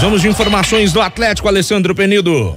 Vamos de informações do Atlético Alessandro Penido.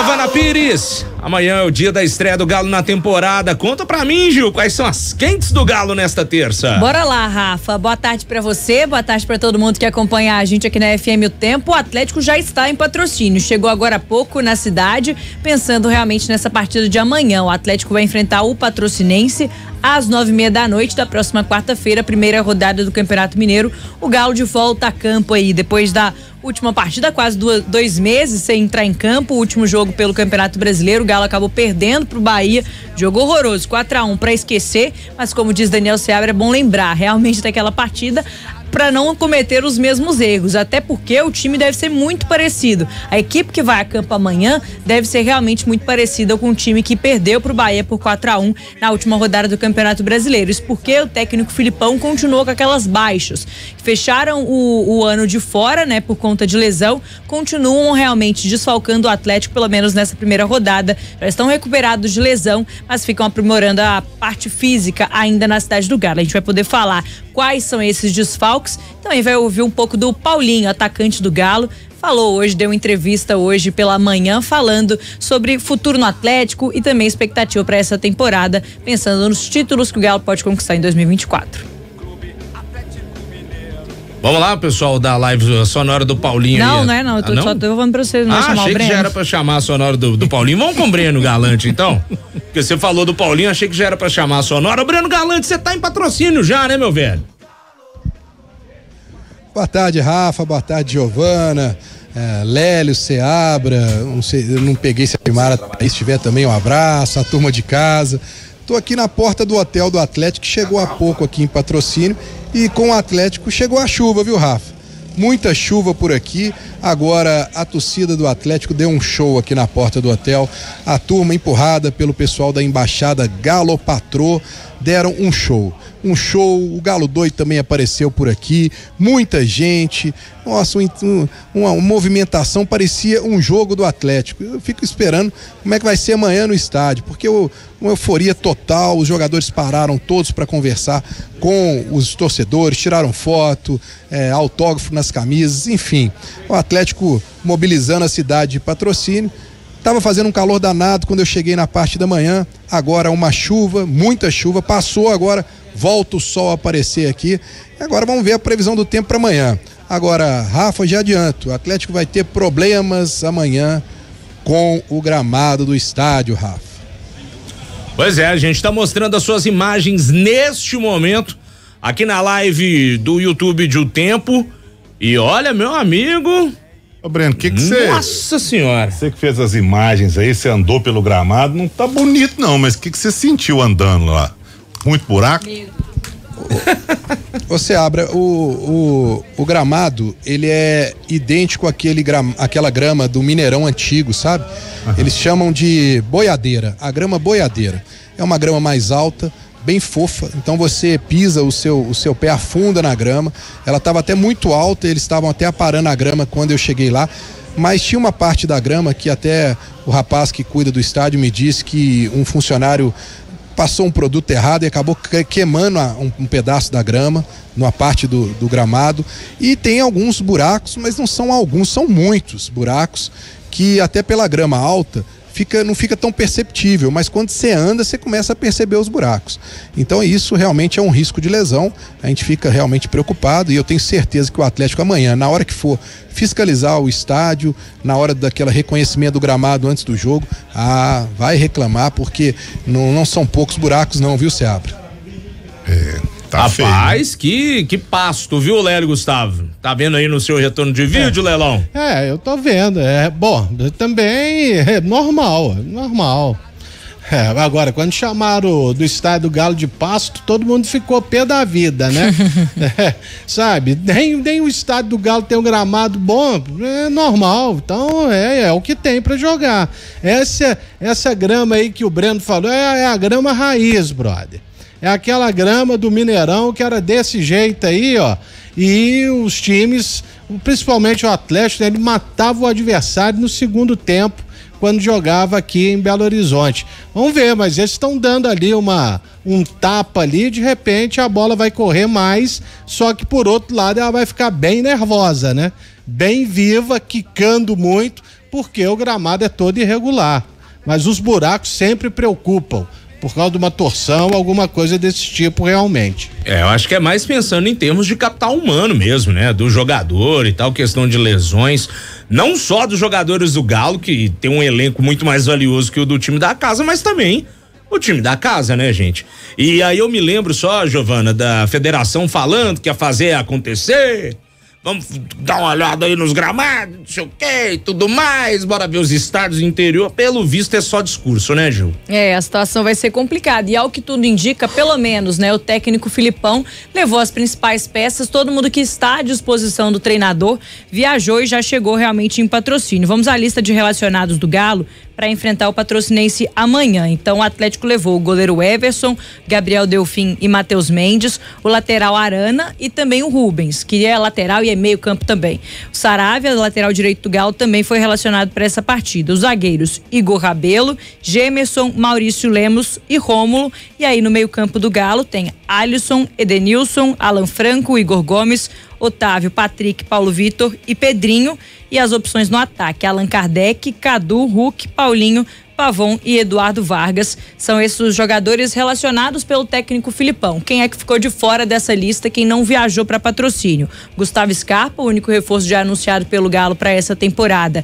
Giovana Pires, amanhã é o dia da estreia do Galo na temporada. Conta pra mim, Gil, quais são as quentes do Galo nesta terça? Bora lá, Rafa. Boa tarde para você, boa tarde para todo mundo que acompanha a gente aqui na FM O Tempo. O Atlético já está em patrocínio. Chegou agora há pouco na cidade, pensando realmente nessa partida de amanhã. O Atlético vai enfrentar o Patrocinense às nove e meia da noite da próxima quarta-feira, primeira rodada do Campeonato Mineiro. O Galo de volta a campo aí, depois da última partida, quase duas, dois meses sem entrar em campo. O último jogo pelo Campeonato Brasileiro, o Galo acabou perdendo pro Bahia. Jogo horroroso, 4 a 1 para esquecer, mas como diz Daniel Seabra, é bom lembrar realmente daquela partida para não cometer os mesmos erros, até porque o time deve ser muito parecido. A equipe que vai a campo amanhã deve ser realmente muito parecida com o time que perdeu para o Bahia por 4 a 1 na última rodada do Campeonato Brasileiro. Isso porque o técnico Filipão continuou com aquelas baixas. Fecharam o, o ano de fora, né, por conta de lesão, continuam realmente desfalcando o Atlético, pelo menos nessa primeira rodada. Já estão recuperados de lesão, mas ficam aprimorando a parte física ainda na cidade do Galo. A gente vai poder falar quais são esses desfalques. Também vai ouvir um pouco do Paulinho, atacante do Galo. Falou hoje, deu entrevista hoje pela manhã falando sobre futuro no Atlético e também expectativa para essa temporada, pensando nos títulos que o Galo pode conquistar em 2024. Vamos lá, pessoal, da live sonora do Paulinho. Não, aí. não é não, eu tô, ah, não? só tô falando pra vocês, não ah, chamar achei que já era pra chamar a sonora do, do Paulinho. Vamos com o Breno Galante, então? Porque você falou do Paulinho, achei que já era pra chamar a sonora. Breno Galante, você tá em patrocínio já, né, meu velho? Boa tarde, Rafa. Boa tarde, Giovana. É, Lélio, Seabra. Não sei, não peguei se a Primara se tiver também um abraço, a turma de casa. Estou aqui na porta do hotel do Atlético, que chegou há pouco aqui em patrocínio. E com o Atlético chegou a chuva, viu, Rafa? Muita chuva por aqui. Agora a torcida do Atlético deu um show aqui na porta do hotel. A turma empurrada pelo pessoal da embaixada Galo Patrô deram um show. Um show, o Galo Doido também apareceu por aqui, muita gente, nossa, um, uma, uma, movimentação, parecia um jogo do Atlético. Eu fico esperando como é que vai ser amanhã no estádio, porque o, uma euforia total, os jogadores pararam todos para conversar com os torcedores, tiraram foto, é, autógrafo nas camisas, enfim, o Atlético mobilizando a cidade de patrocínio. Estava fazendo um calor danado quando eu cheguei na parte da manhã. Agora uma chuva, muita chuva. Passou agora volta o sol a aparecer aqui. Agora vamos ver a previsão do tempo para amanhã. Agora, Rafa, já adianto, o Atlético vai ter problemas amanhã com o gramado do estádio, Rafa. Pois é, a gente está mostrando as suas imagens neste momento aqui na live do YouTube de O Tempo. E olha, meu amigo. Ô, Breno, o que que você. Nossa senhora. Você que fez as imagens aí, você andou pelo gramado, não tá bonito não, mas o que que você sentiu andando lá? Muito buraco? Você abre o, o, o, gramado, ele é idêntico àquele gram, àquela grama do Mineirão antigo, sabe? Uhum. Eles chamam de boiadeira, a grama boiadeira. É uma grama mais alta, bem fofa, então você pisa o seu, o seu pé afunda na grama. Ela estava até muito alta, eles estavam até aparando a grama quando eu cheguei lá. Mas tinha uma parte da grama que até o rapaz que cuida do estádio me disse que um funcionário passou um produto errado e acabou queimando um, pedaço da grama, numa parte do, do gramado. E tem alguns buracos, mas não são alguns, são muitos buracos que até pela grama alta fica, não fica tão perceptível, mas quando você anda, você começa a perceber os buracos. Então isso realmente é um risco de lesão. A gente fica realmente preocupado e eu tenho certeza que o Atlético amanhã, na hora que for fiscalizar o estádio, na hora daquela reconhecimento do gramado antes do jogo, ah, vai reclamar porque não, não são poucos buracos não, viu, Seabra? É, Tá Rapaz, que, que pasto, viu, Lélio Gustavo? Tá vendo aí no seu retorno de vídeo, é. Lelão? É, eu tô vendo. É, bom, também é normal, normal. É, agora, quando chamaram do estádio do Galo de Pasto, todo mundo ficou pé da vida, né? é, sabe? Nem, nem o estádio do Galo tem um gramado bom, é normal. Então, é, é o que tem para jogar. Essa, essa grama aí que o Breno falou é, é a grama raiz, brother. É aquela grama do Mineirão que era desse jeito aí, ó. E os times, principalmente o Atlético, ele matava o adversário no segundo tempo quando jogava aqui em Belo Horizonte. Vamos ver, mas eles estão dando ali uma um tapa ali, de repente a bola vai correr mais, só que por outro lado ela vai ficar bem nervosa, né? Bem viva, quicando muito, porque o gramado é todo irregular. Mas os buracos sempre preocupam por causa de uma torção, alguma coisa desse tipo realmente. É, eu acho que é mais pensando em termos de capital humano mesmo, né? Do jogador e tal, questão de lesões. Não só dos jogadores do Galo, que tem um elenco muito mais valioso que o do time da casa, mas também o time da casa, né, gente? E aí eu me lembro só, Giovana, da federação falando que ia fazer acontecer vamos dar uma olhada aí nos gramados, não sei o que e tudo mais, bora ver os estados do interior. Pelo visto é só discurso, né, Gil? É, a situação vai ser complicada. E ao que tudo indica, pelo menos, né, o técnico Filipão levou as principais peças, todo mundo que está à disposição do treinador viajou e já chegou realmente em patrocínio. Vamos à lista de relacionados do Galo para enfrentar o Patrocinense amanhã. Então o Atlético levou o goleiro Everson, Gabriel Delfim e Matheus Mendes, o lateral Arana e também o Rubens, que é lateral e é meio campo também. O Saravia, lateral direito do Galo, também foi relacionado para essa partida. Os zagueiros Igor Rabelo, Gemerson, Maurício Lemos e Rômulo. E aí no meio campo do Galo tem Alisson, Edenilson, Alan Franco, Igor Gomes, Otávio, Patrick, Paulo Vitor e Pedrinho. E as opções no ataque: Allan Kardec, Cadu, Hulk, Paulinho, Pavon e Eduardo Vargas. São esses os jogadores relacionados pelo técnico Filipão. Quem é que ficou de fora dessa lista? Quem não viajou para patrocínio? Gustavo Scarpa, o único reforço já anunciado pelo Galo para essa temporada.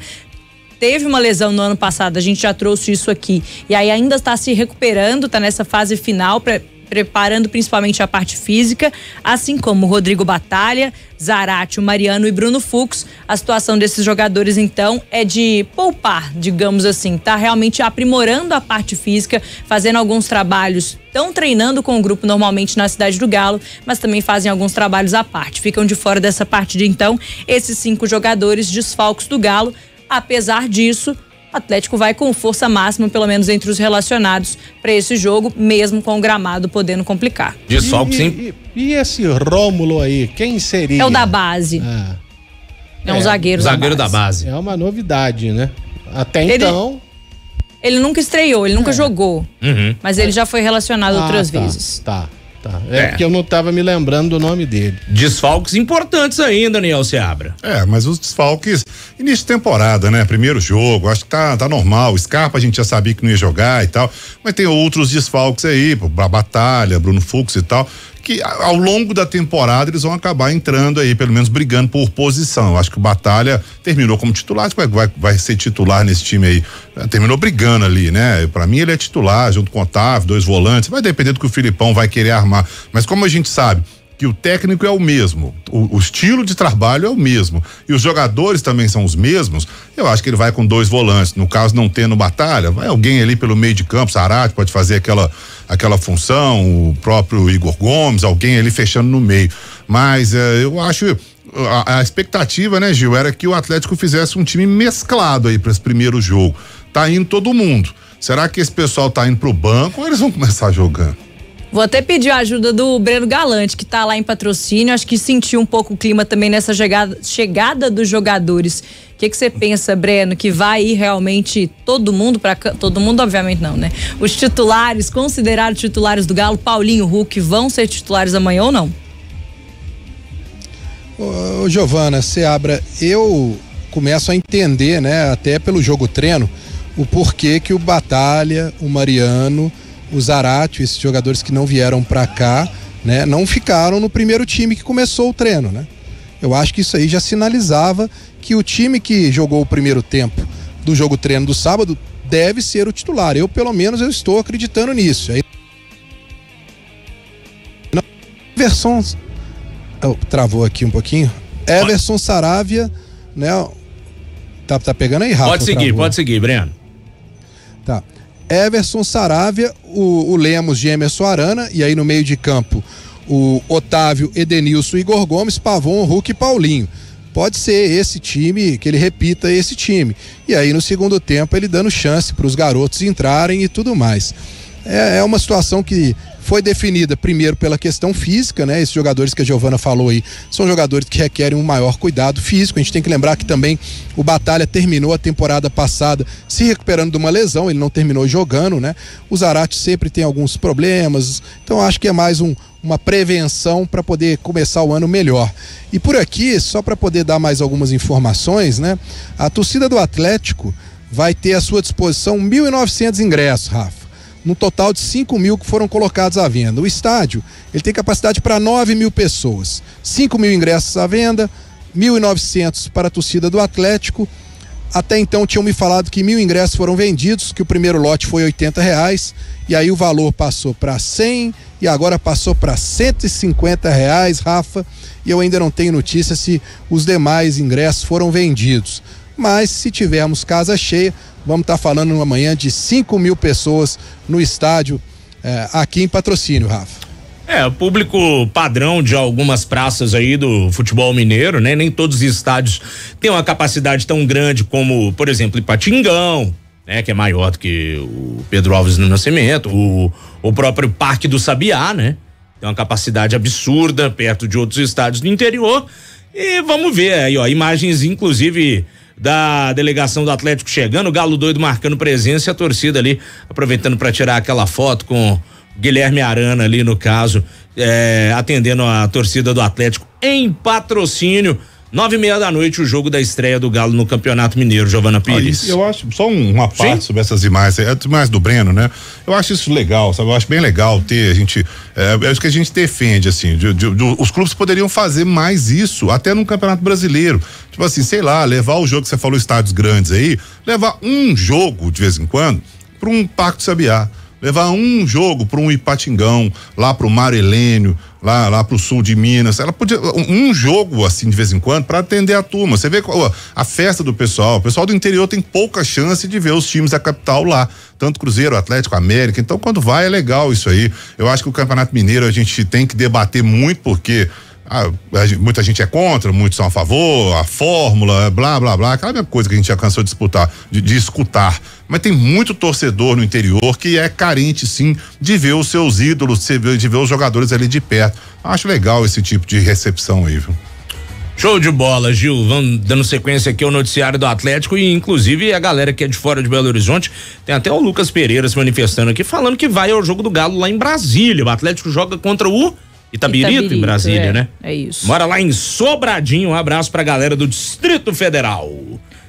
Teve uma lesão no ano passado, a gente já trouxe isso aqui. E aí ainda está se recuperando, está nessa fase final para preparando principalmente a parte física, assim como Rodrigo Batalha, Zarate, Mariano e Bruno Fux. A situação desses jogadores, então, é de poupar, digamos assim, tá realmente aprimorando a parte física, fazendo alguns trabalhos, estão treinando com o grupo normalmente na cidade do Galo, mas também fazem alguns trabalhos à parte. Ficam de fora dessa parte de então esses cinco jogadores desfalcos do Galo. Apesar disso, Atlético vai com força máxima, pelo menos entre os relacionados, para esse jogo, mesmo com o gramado podendo complicar. Desfalque, sim. E, e, esse Rômulo aí, quem seria? É o da base. Ah. É, um é, zagueiro, zagueiro da base. da base. É uma novidade, né? Até ele, então. Ele nunca estreou, ele nunca é. jogou. Uhum. Mas ele já foi relacionado ah, outras tá, vezes. Tá. Tá. É, é, porque eu não estava me lembrando do nome dele. Desfalques importantes ainda, Daniel Seabra. É, mas os desfalques, início de temporada, né? Primeiro jogo, acho que tá, tá normal. Scarpa a gente já sabia que não ia jogar e tal, mas tem outros desfalques aí, a Batalha, Bruno Fux e tal, que ao longo da temporada eles vão acabar entrando aí, pelo menos brigando por posição. Eu acho que o Batalha terminou como titular, vai, vai, vai ser titular nesse time aí. Terminou brigando ali, né? Para mim ele é titular, junto com o Otávio, dois volantes. Vai depender do que o Filipão vai querer armar. Mas como a gente sabe que o técnico é o mesmo, o, o, estilo de trabalho é o mesmo e os jogadores também são os mesmos, eu acho que ele vai com dois volantes. No caso, não tendo batalha, vai alguém ali pelo meio de campo, Sarate pode fazer aquela, aquela função, o próprio Igor Gomes, alguém ali fechando no meio. Mas eh, eu acho. A, a, expectativa, né, Gil, era que o Atlético fizesse um time mesclado aí para esse primeiro jogo. Tá indo todo mundo. Será que esse pessoal tá indo pro banco ou eles vão começar jogando? Vou até pedir a ajuda do Breno Galante, que está lá em patrocínio. Acho que sentiu um pouco o clima também nessa chegada, chegada dos jogadores. O que, você pensa, Breno, que vai ir realmente todo mundo para todo mundo, obviamente não, né? Os titulares, considerados titulares do Galo, Paulinho, Hulk, vão ser titulares amanhã ou não? Ô, Giovana, Seabra, eu começo a entender, né, até pelo jogo treino, o porquê que o Batalha, o Mariano, o Zarate, esses jogadores que não vieram para cá, né, não ficaram no primeiro time que começou o treino, né? Eu acho que isso aí já sinalizava que o time que jogou o primeiro tempo do jogo treino do sábado deve ser o titular. Eu, pelo menos, eu estou acreditando nisso. Aí... Everson oh, travou aqui um pouquinho. Everson Saravia, né? Tá, tá pegando aí, Rafa? Pode seguir, travou. pode seguir, Breno. Tá. Everson Saravia, o, o Lemos de Emerson Arana, e aí no meio de campo o Otávio, Edenilson, Igor Gomes, Pavon, Hulk e Paulinho. Pode ser esse time, que ele repita esse time. E aí no segundo tempo ele dando chance para os garotos entrarem e tudo mais. É, é uma situação que foi definida primeiro pela questão física, né? Esses jogadores que a Giovana falou aí são jogadores que requerem um maior cuidado físico. A gente tem que lembrar que também o Batalha terminou a temporada passada se recuperando de uma lesão, ele não terminou jogando, né? O Zarate sempre tem alguns problemas, então acho que é mais um, uma prevenção para poder começar o ano melhor. E por aqui, só para poder dar mais algumas informações, né? A torcida do Atlético vai ter à sua disposição 1.900 ingressos, Rafa. No total de 5 mil que foram colocados à venda. O estádio ele tem capacidade para 9 mil pessoas. 5 mil ingressos à venda, 1.900 para a torcida do Atlético. Até então tinham me falado que mil ingressos foram vendidos, que o primeiro lote foi 80 reais, e aí o valor passou para 100 e agora passou para 150 reais, Rafa. E eu ainda não tenho notícia se os demais ingressos foram vendidos. Mas se tivermos casa cheia, vamos estar tá falando amanhã de 5 mil pessoas no estádio eh, aqui em patrocínio, Rafa. É, o público padrão de algumas praças aí do futebol mineiro, né? Nem todos os estádios têm uma capacidade tão grande como, por exemplo, Ipatingão, né? Que é maior do que o Pedro Alves no Nascimento, o, o próprio Parque do Sabiá, né? Tem uma capacidade absurda perto de outros estádios do interior. E vamos ver aí, ó, imagens inclusive da delegação do Atlético chegando, o Galo doido marcando presença e a torcida ali aproveitando para tirar aquela foto com Guilherme Arana ali no caso, é, atendendo a torcida do Atlético em patrocínio. Nove e meia da noite, o jogo da estreia do Galo no Campeonato Mineiro, Giovana Pires. eu acho, só uma parte sobre essas imagens, é imagens do Breno, né? Eu acho isso legal, sabe? Eu acho bem legal ter, a gente, é, é isso que a gente defende, assim, de, de, de, os clubes poderiam fazer mais isso, até no Campeonato Brasileiro. Tipo assim, sei lá, levar o jogo que você falou, estádios grandes aí, levar um jogo de vez em quando para um do Sabiá levar um jogo para um Ipatingão, lá para o Mar Helênio, lá lá para o sul de Minas. Ela podia um jogo assim de vez em quando para atender a turma. Você vê a festa do pessoal. O pessoal do interior tem pouca chance de ver os times da capital lá, tanto Cruzeiro, Atlético, América. Então quando vai é legal isso aí. Eu acho que o Campeonato Mineiro a gente tem que debater muito porque ah, muita gente é contra, muitos são a favor, a fórmula, blá, blá, blá, aquela mesma coisa que a gente já cansou de disputar, de, de, escutar. Mas tem muito torcedor no interior que é carente, sim, de ver os seus ídolos, de ver, os jogadores ali de perto. Acho legal esse tipo de recepção aí, viu? Show de bola, Gil. Vamos dando sequência aqui ao noticiário do Atlético e inclusive a galera que é de fora de Belo Horizonte, tem até o Lucas Pereira se manifestando aqui falando que vai ao jogo do Galo lá em Brasília. O Atlético joga contra o Itabirito, Itabirito em Brasília, é, né? É isso. Mora lá em Sobradinho. Um abraço pra galera do Distrito Federal.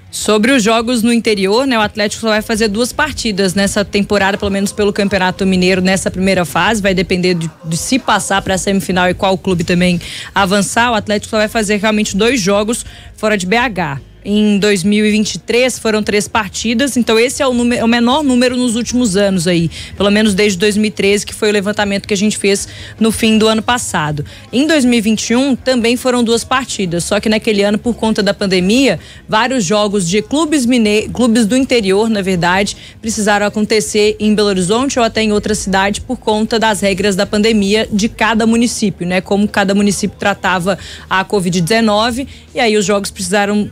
Sobre os jogos no interior, né? O Atlético só vai fazer duas partidas nessa temporada, pelo menos pelo Campeonato Mineiro, nessa primeira fase. Vai depender de, de se passar para a semifinal e qual clube também avançar. O Atlético só vai fazer realmente dois jogos fora de BH. Em 2023 foram três partidas, então esse é o, número, é o menor número nos últimos anos aí, pelo menos desde 2013, que foi o levantamento que a gente fez no fim do ano passado. Em 2021 também foram duas partidas, só que naquele ano, por conta da pandemia, vários jogos de clubes mine... clubes do interior, na verdade, precisaram acontecer em Belo Horizonte ou até em outra cidade por conta das regras da pandemia de cada município, né? Como cada município tratava a Covid-19 e aí os jogos precisaram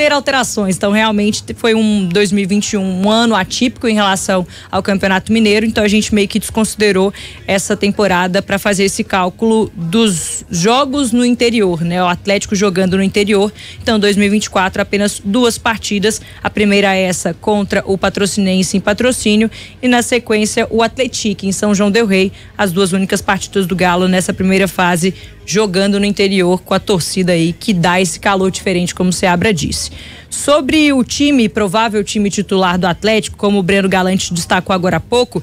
ter alterações. Então, realmente foi um 2021 um ano atípico em relação ao Campeonato Mineiro. Então, a gente meio que desconsiderou essa temporada para fazer esse cálculo dos jogos no interior, né? O Atlético jogando no interior. Então, 2024 apenas duas partidas. A primeira é essa contra o Patrocinense em patrocínio e na sequência o Atlético em São João del Rei. As duas únicas partidas do Galo nessa primeira fase jogando no interior com a torcida aí que dá esse calor diferente, como o Seabra disse. Sobre o time, provável time titular do Atlético, como o Breno Galante destacou agora há pouco,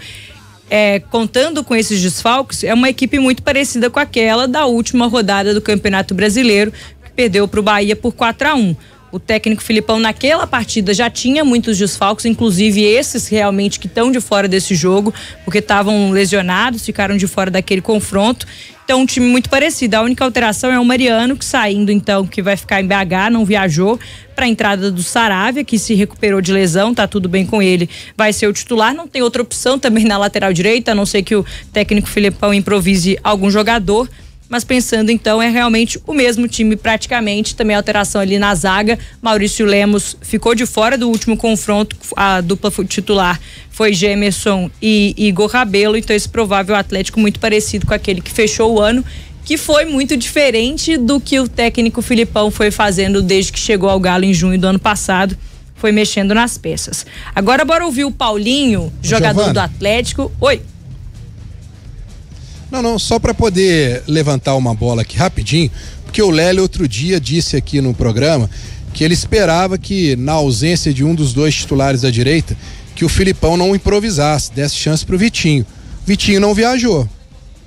é, contando com esses desfalques, é uma equipe muito parecida com aquela da última rodada do Campeonato Brasileiro, que perdeu para o Bahia por 4 a 1 o técnico Filipão naquela partida já tinha muitos desfalques, inclusive esses realmente que estão de fora desse jogo, porque estavam lesionados, ficaram de fora daquele confronto. Então, um time muito parecido. A única alteração é o Mariano, que saindo então, que vai ficar em BH, não viajou, para a entrada do Saravia, que se recuperou de lesão, tá tudo bem com ele, vai ser o titular. Não tem outra opção também na lateral direita, a não ser que o técnico Filipão improvise algum jogador. Mas pensando então é realmente o mesmo time praticamente, também alteração ali na zaga. Maurício Lemos ficou de fora do último confronto, a dupla titular foi Gemerson e Igor Rabelo, então esse provável Atlético muito parecido com aquele que fechou o ano que foi muito diferente do que o técnico Filipão foi fazendo desde que chegou ao Galo em junho do ano passado. Foi mexendo nas peças. Agora bora ouvir o Paulinho, jogador Giovana. do Atlético. Oi. Não, não, só para poder levantar uma bola aqui rapidinho, porque o Lélio outro dia disse aqui no programa que ele esperava que na ausência de um dos dois titulares da direita, que o Filipão não improvisasse, desse chance pro Vitinho. Vitinho não viajou.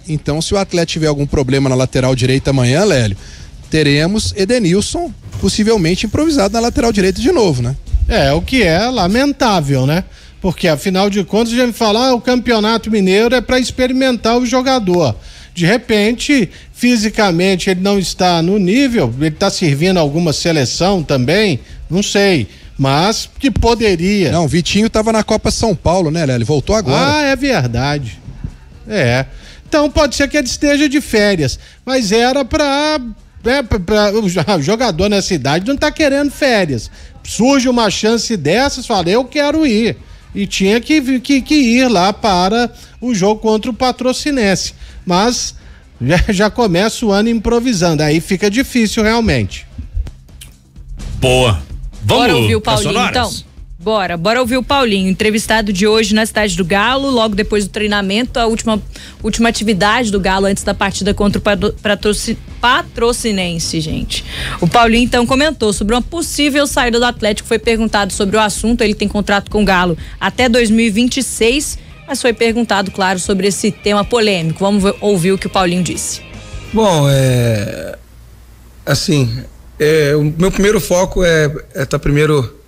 Então, se o Atlético tiver algum problema na lateral direita amanhã, Lélio, teremos Edenilson possivelmente improvisado na lateral direita de novo, né? É, o que é lamentável, né? Porque afinal de contas a gente fala, ah, o campeonato mineiro é para experimentar o jogador. De repente, fisicamente ele não está no nível, ele está servindo alguma seleção também, não sei. Mas que poderia. Não, Vitinho estava na Copa São Paulo, né, Lélio? Voltou agora. Ah, é verdade. É. Então pode ser que ele esteja de férias, mas era para é, pra, o jogador nessa idade não está querendo férias. Surge uma chance dessas, fala, eu quero ir. E tinha que, que, que ir lá para o jogo contra o Patrocinense. Mas já, já começa o ano improvisando, aí fica difícil realmente. Boa. Vamos Bora ouvir o Paulinho, então. Bora, bora ouvir o Paulinho, entrevistado de hoje na cidade do Galo, logo depois do treinamento, a última, última atividade do Galo antes da partida contra o Patrocinense, gente. O Paulinho então comentou sobre uma possível saída do Atlético, foi perguntado sobre o assunto, ele tem contrato com o Galo até 2026, mas foi perguntado, claro, sobre esse tema polêmico. Vamos ouvir o que o Paulinho disse. Bom, é. Assim, é, o meu primeiro foco é estar é tá primeiro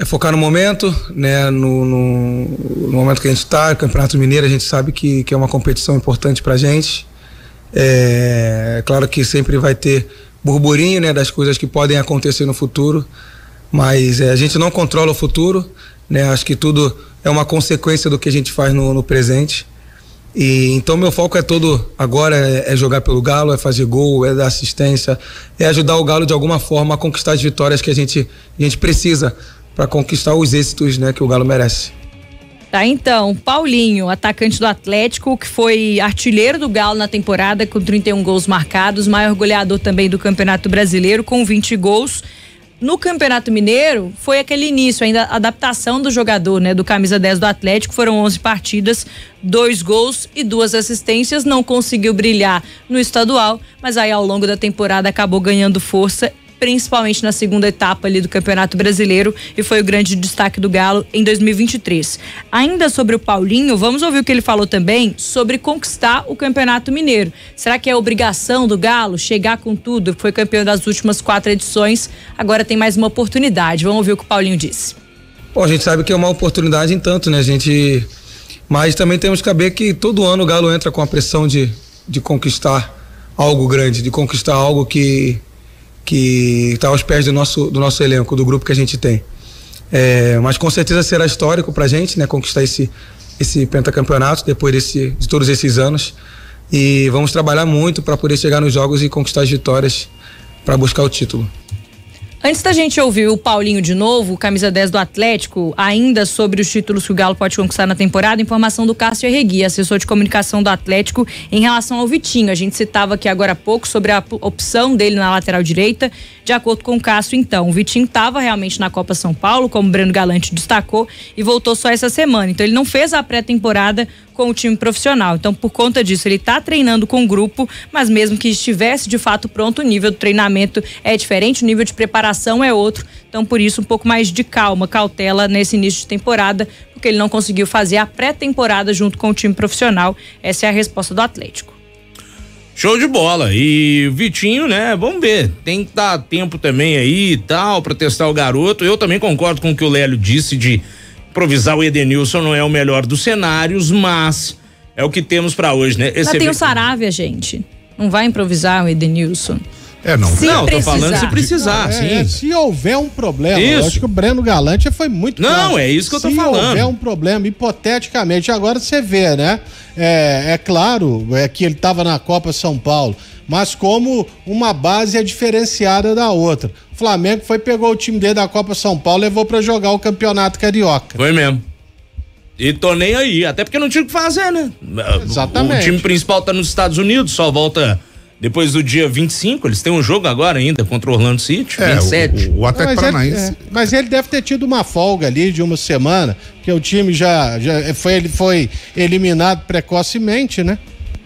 é focar no momento, né? No, no, no momento que a gente está, Campeonato Mineiro, a gente sabe que, que é uma competição importante para a gente. É, claro que sempre vai ter burburinho, né? Das coisas que podem acontecer no futuro, mas é, a gente não controla o futuro, né? Acho que tudo é uma consequência do que a gente faz no, no presente. E então meu foco é todo agora é, é, jogar pelo Galo, é fazer gol, é dar assistência, é ajudar o Galo de alguma forma a conquistar as vitórias que a gente, a gente precisa para conquistar os êxitos né, que o Galo merece. Tá, então, Paulinho, atacante do Atlético, que foi artilheiro do Galo na temporada com 31 gols marcados, maior goleador também do Campeonato Brasileiro com 20 gols. No Campeonato Mineiro, foi aquele início, ainda a adaptação do jogador, né, do camisa 10 do Atlético, foram 11 partidas, dois gols e duas assistências, não conseguiu brilhar no estadual, mas aí ao longo da temporada acabou ganhando força principalmente na segunda etapa ali do Campeonato Brasileiro e foi o grande destaque do Galo em 2023. Ainda sobre o Paulinho, vamos ouvir o que ele falou também sobre conquistar o Campeonato Mineiro. Será que é obrigação do Galo chegar com tudo? Foi campeão das últimas quatro edições, agora tem mais uma oportunidade. Vamos ouvir o que o Paulinho disse. Bom, a gente sabe que é uma oportunidade em tanto, né? A gente. Mas também temos que saber que todo ano o Galo entra com a pressão de, de conquistar algo grande, de conquistar algo que que está aos pés do nosso, do nosso elenco, do grupo que a gente tem. É, mas com certeza será histórico para a gente, né, conquistar esse, esse pentacampeonato depois desse, de todos esses anos. E vamos trabalhar muito para poder chegar nos jogos e conquistar as vitórias para buscar o título. Antes da gente ouvir o Paulinho de novo, camisa 10 do Atlético, ainda sobre os títulos que o Galo pode conquistar na temporada, informação do Cássio Erregui, assessor de comunicação do Atlético, em relação ao Vitinho. A gente citava aqui agora há pouco sobre a opção dele na lateral direita. De acordo com o Cássio, então, o Vitinho estava realmente na Copa São Paulo, como o Breno Galante destacou, e voltou só essa semana. Então ele não fez a pré-temporada com o time profissional. Então, por conta disso, ele está treinando com o grupo, mas mesmo que estivesse de fato pronto, o nível do treinamento é diferente, o nível de preparação é outro. Então, por isso, um pouco mais de calma, cautela nesse início de temporada, porque ele não conseguiu fazer a pré-temporada junto com o time profissional. Essa é a resposta do Atlético. Show de bola. E o Vitinho, né? Vamos ver. Tem que dar tempo também aí e tal para testar o garoto. Eu também concordo com o que o Lélio disse de improvisar o Edenilson não é o melhor dos cenários, mas é o que temos para hoje, né? Esse mas tem o Saravia, gente. Não vai improvisar o Edenilson. É, não. Se não, tô precisar. falando se precisar, É, é, sim. se houver um problema, Isso. eu acho que o Breno Galante foi muito Não, claro. é isso que eu tô se falando. Se houver um problema, hipoteticamente, agora você vê, né? É, é claro é que ele estava na Copa São Paulo, mas como uma base é diferenciada da outra. O Flamengo foi, pegou o time dele da Copa São Paulo e levou para jogar o Campeonato Carioca. Foi mesmo. E tô nem aí, até porque não tinha o que fazer, né? Exatamente. O time principal tá nos Estados Unidos, só volta depois do dia 25. Eles têm um jogo agora ainda contra o Orlando City, É, 27. o, o Atlético mas, ele, Paranaense. é, mas ele deve ter tido uma folga ali de uma semana, porque o time já, já foi, ele foi eliminado precocemente, né?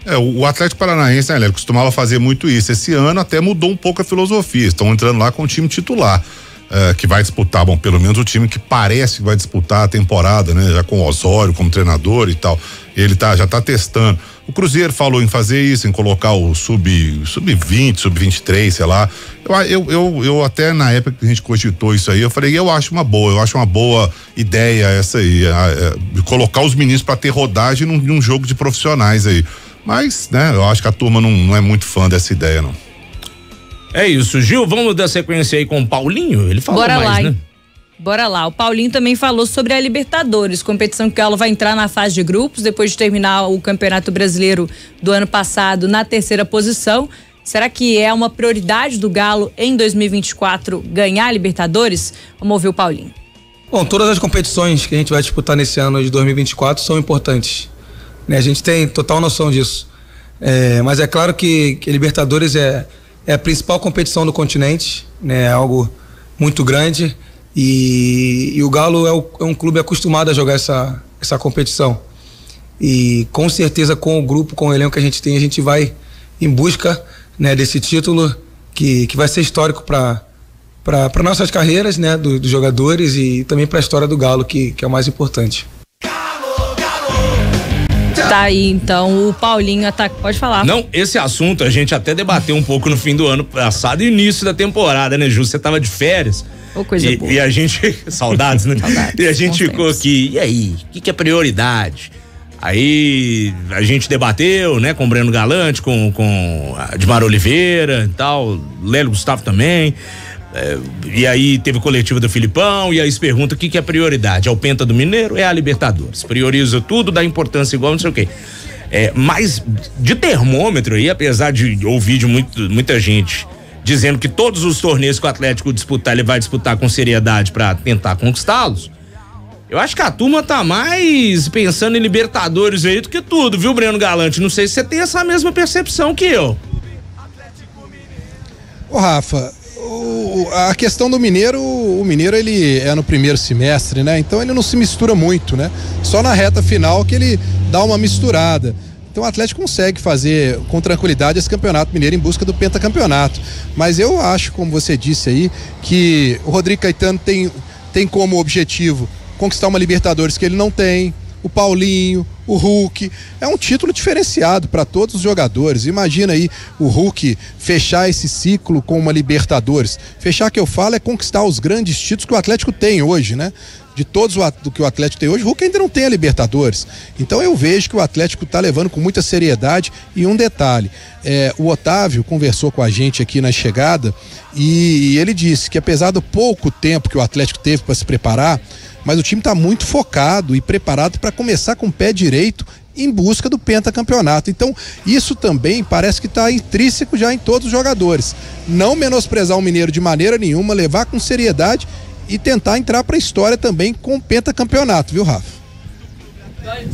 É, o o Atlético Paranaense, né, ele costumava fazer muito isso. Esse ano até mudou um pouco a filosofia. Estão entrando lá com o time titular. é, que vai disputar, bom, pelo menos o time que parece que vai disputar a temporada, né? Já com o Osório como treinador e tal. Ele tá, já tá testando. O Cruzeiro falou em fazer isso, em colocar o sub, sub 20, sub 23, sei lá. Eu, eu, eu, eu até na época que a gente cogitou isso aí, eu falei, eu acho uma boa, eu acho uma boa ideia essa aí, a- a- de colocar os meninos para ter rodagem num, num jogo de profissionais aí. Mas, né, eu acho que a turma não, não é muito fã dessa ideia, não. É isso, Gil, vamos dar sequência aí com o Paulinho? Ele falou Bora mais, lá, né? Bora lá. O Paulinho também falou sobre a Libertadores, competição que o Galo vai entrar na fase de grupos depois de terminar o Campeonato Brasileiro do ano passado na terceira posição. Será que é uma prioridade do Galo em 2024 ganhar a Libertadores? Vamos ouvir o Paulinho. Bom, todas as competições que a gente vai disputar nesse ano de 2024 são importantes. né? A gente tem total noção disso. É, mas é claro que, que Libertadores é, é a principal competição do continente, né? é algo muito grande. E, e o Galo é, o- é um clube acostumado a jogar essa, essa competição. E com certeza, com o grupo, com o elenco que a gente tem, a gente vai em busca né, desse título que, que vai ser histórico para para nossas carreiras, né, do- dos jogadores e também para a história do Galo, que, que é o mais importante. Tá aí, então, o Paulinho ataca. Pode falar. Não, esse assunto a gente até debateu um pouco no fim do ano passado e início da temporada, né, Ju? Você tava de férias. Ô, coisa e, boa. e a gente. Saudades, né? Saudades, E a gente ficou tempos. aqui. E aí? O que, que é prioridade? Aí a gente debateu, né, com o Breno Galante, com, com a Edmar Oliveira e tal, Lélio Gustavo também. É, e aí teve coletivo do Filipão, e aí se pergunta o que, que é prioridade. É o Penta do Mineiro? É a Libertadores. Prioriza tudo, dá importância igual, não sei o quê. É, mas de termômetro aí, apesar de ouvir de muito, muita gente dizendo que todos os torneios que o Atlético disputar, ele vai disputar com seriedade para tentar conquistá-los. Eu acho que a turma tá mais pensando em Libertadores aí do que tudo, viu, Breno Galante? Não sei se você tem essa mesma percepção que eu. Ô Rafa, o- a questão do Mineiro, o Mineiro ele é no primeiro semestre, né? Então ele não se mistura muito, né? Só na reta final que ele dá uma misturada. Então o Atlético consegue fazer com tranquilidade esse campeonato mineiro em busca do pentacampeonato. Mas eu acho, como você disse aí, que o Rodrigo Caetano tem, tem como objetivo conquistar uma Libertadores que ele não tem, o Paulinho, o Hulk. É um título diferenciado para todos os jogadores. Imagina aí o Hulk fechar esse ciclo com uma Libertadores. Fechar que eu falo é conquistar os grandes títulos que o Atlético tem hoje, né? De todos o do que o Atlético tem hoje, o Hulk ainda não tem a Libertadores. Então eu vejo que o Atlético está levando com muita seriedade. E um detalhe: é, o Otávio conversou com a gente aqui na chegada e ele disse que apesar do pouco tempo que o Atlético teve para se preparar, mas o time está muito focado e preparado para começar com o pé direito em busca do pentacampeonato. Então, isso também parece que está intrínseco já em todos os jogadores. Não menosprezar o Mineiro de maneira nenhuma, levar com seriedade e tentar entrar para a história também com o pentacampeonato, viu, Rafa?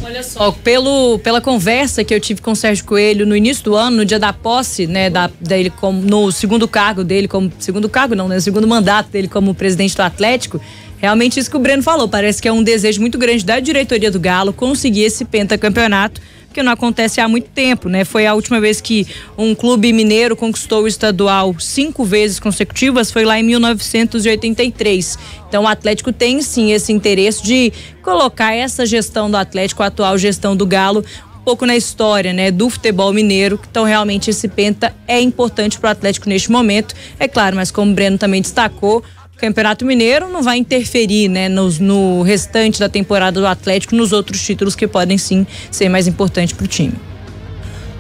Olha só, pelo, pela conversa que eu tive com o Sérgio Coelho no início do ano, no dia da posse, né, da, dele como, no segundo cargo dele como segundo cargo não, né, no segundo mandato dele como presidente do Atlético, realmente isso que o Breno falou, parece que é um desejo muito grande da diretoria do Galo conseguir esse pentacampeonato, que não acontece há muito tempo, né? Foi a última vez que um clube mineiro conquistou o estadual cinco vezes consecutivas, foi lá em 1983. Então o Atlético tem sim esse interesse de colocar essa gestão do Atlético, a atual gestão do Galo, um pouco na história, né, do futebol mineiro. Então realmente esse penta é importante para o Atlético neste momento, é claro, mas como o Breno também destacou, Campeonato Mineiro não vai interferir, né, nos- no restante da temporada do Atlético, nos outros títulos que podem sim ser mais importantes para o time.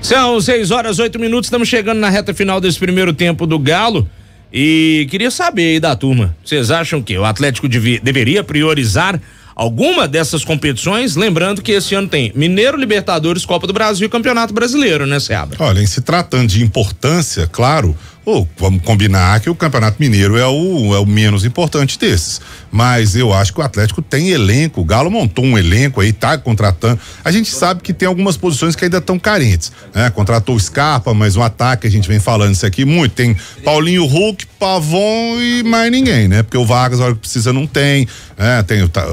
São 6 horas, 8 minutos, estamos chegando na reta final desse primeiro tempo do Galo. E queria saber aí da turma, vocês acham que o Atlético devia, deveria priorizar alguma dessas competições, lembrando que esse ano tem Mineiro, Libertadores, Copa do Brasil e Campeonato Brasileiro, né, Seabra? Olha, em se tratando de importância, claro, ou vamos combinar que o Campeonato Mineiro é o, é o menos importante desses. Mas eu acho que o Atlético tem elenco, o Galo montou um elenco aí, tá contratando. A gente sabe que tem algumas posições que ainda estão carentes, né? Contratou o Scarpa, mas o ataque, a gente vem falando isso aqui muito. Tem Paulinho Hulk, Pavon e mais ninguém, né? Porque o Vargas, a hora que precisa, não tem. Né? tem tá,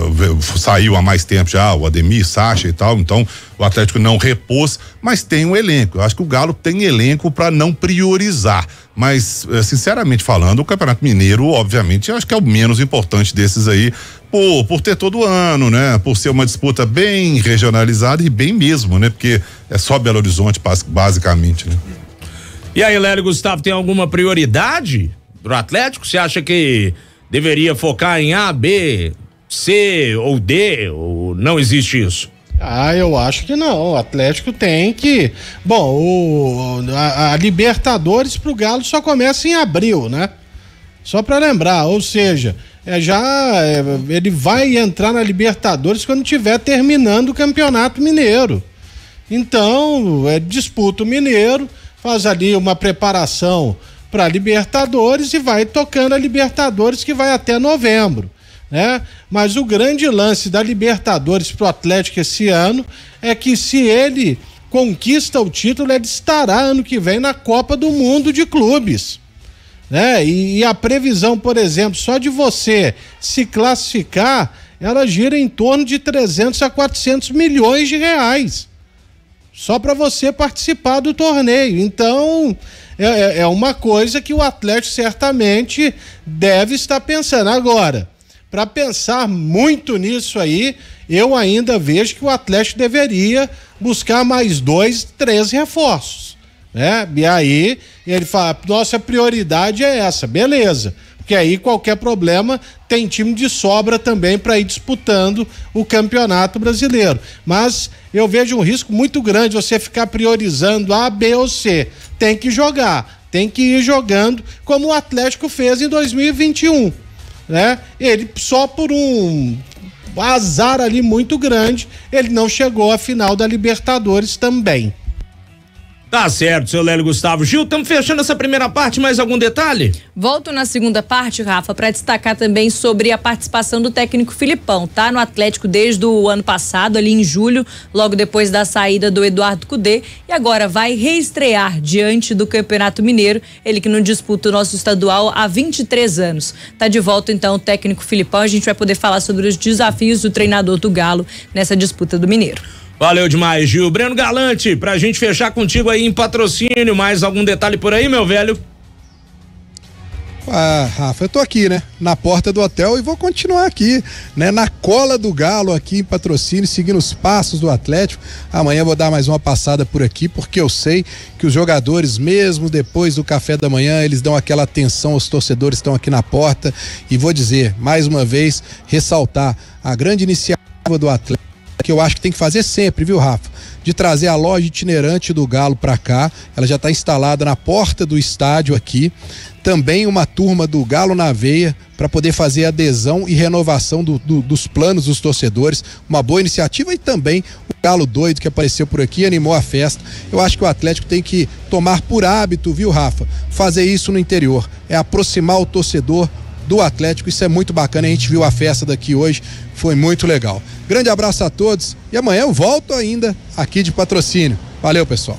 saiu há mais tempo já, o Ademir, Sacha e tal. Então, o Atlético não repôs, mas tem um elenco. Eu acho que o Galo tem elenco para não priorizar. Mas, eh, sinceramente falando, o Campeonato Mineiro, obviamente, eu acho que é o menos importante desses aí, por, por ter todo ano, né? Por ser uma disputa bem regionalizada e bem mesmo, né? Porque é só Belo Horizonte, basicamente, né? E aí, Lélio Gustavo, tem alguma prioridade pro Atlético? Você acha que deveria focar em A, B, C ou D? Ou não existe isso? Ah, eu acho que não. O Atlético tem que. Bom, o, a, a Libertadores pro Galo só começa em abril, né? Só para lembrar, ou seja, é já é, ele vai entrar na Libertadores quando tiver terminando o Campeonato Mineiro. Então, é, disputa o Mineiro, faz ali uma preparação para Libertadores e vai tocando a Libertadores que vai até novembro né? Mas o grande lance da Libertadores para o Atlético esse ano é que se ele conquista o título, ele estará ano que vem na Copa do Mundo de Clubes. Né? E, e a previsão, por exemplo, só de você se classificar, ela gira em torno de 300 a 400 milhões de reais. Só para você participar do torneio. Então, é, é, é uma coisa que o Atlético certamente deve estar pensando. Agora, para pensar muito nisso aí, eu ainda vejo que o Atlético deveria buscar mais dois, três reforços. Né? E aí ele fala: nossa prioridade é essa, beleza. Porque aí qualquer problema tem time de sobra também para ir disputando o campeonato brasileiro. Mas eu vejo um risco muito grande você ficar priorizando A, B ou C. Tem que jogar, tem que ir jogando como o Atlético fez em 2021 né? Ele só por um azar ali muito grande, ele não chegou à final da Libertadores também. Tá certo, seu Lélio Gustavo. Gil, estamos fechando essa primeira parte, mais algum detalhe? Volto na segunda parte, Rafa, para destacar também sobre a participação do técnico Filipão, tá? No Atlético desde o ano passado, ali em julho, logo depois da saída do Eduardo Cudê, e agora vai reestrear diante do Campeonato Mineiro, ele que não disputa o nosso estadual há 23 anos. Tá de volta então o técnico Filipão, a gente vai poder falar sobre os desafios do treinador do Galo nessa disputa do Mineiro. Valeu demais, Gil. Breno Galante, pra gente fechar contigo aí em patrocínio, mais algum detalhe por aí, meu velho? Ah, Rafa, eu tô aqui, né? Na porta do hotel e vou continuar aqui, né? Na cola do Galo aqui em patrocínio, seguindo os passos do Atlético. Amanhã vou dar mais uma passada por aqui, porque eu sei que os jogadores, mesmo depois do café da manhã, eles dão aquela atenção aos torcedores estão aqui na porta. E vou dizer, mais uma vez, ressaltar a grande iniciativa do Atlético que eu acho que tem que fazer sempre, viu, Rafa? De trazer a loja itinerante do Galo para cá. Ela já está instalada na porta do estádio aqui. Também uma turma do Galo na Veia para poder fazer adesão e renovação do, do, dos planos dos torcedores. Uma boa iniciativa e também o Galo doido que apareceu por aqui, animou a festa. Eu acho que o Atlético tem que tomar por hábito, viu, Rafa? Fazer isso no interior. É aproximar o torcedor do Atlético. Isso é muito bacana. A gente viu a festa daqui hoje, foi muito legal. Grande abraço a todos e amanhã eu volto ainda aqui de patrocínio. Valeu, pessoal.